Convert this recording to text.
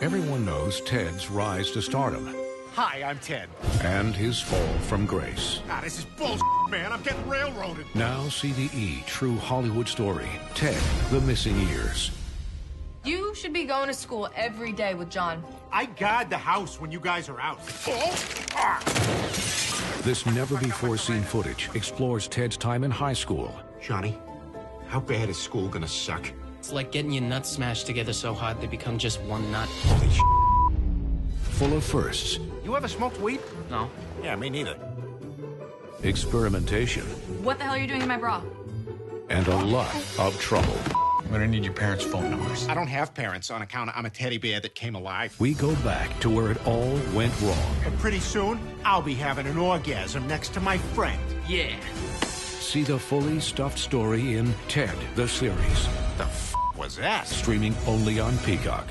Everyone knows Ted's rise to stardom Hi, I'm Ted. and his fall from grace. Ah, this is bullshit, man. I'm getting railroaded. Now see the E true Hollywood story Ted, the missing years. You should be going to school every day with John. I guard the house when you guys are out. Oh! Ah! This never before seen footage explores Ted's time in high school Johnny, how bad is school gonna suck? It's like getting your nuts smashed together so hard they become just one nut. Holy sh! full of firsts, You ever smoked weed? No. Yeah, me neither. experimentation, What the hell are you doing in my bra? and a lot of trouble. I'm gonna need your parents' phone numbers. I don't have parents on account of I'm a teddy bear that came alive. We go back to where it all went wrong. And pretty soon, I'll be having an orgasm next to my friend. Yeah. See the fully stuffed story in Ted, the series, The f was that? streaming only on Peacock.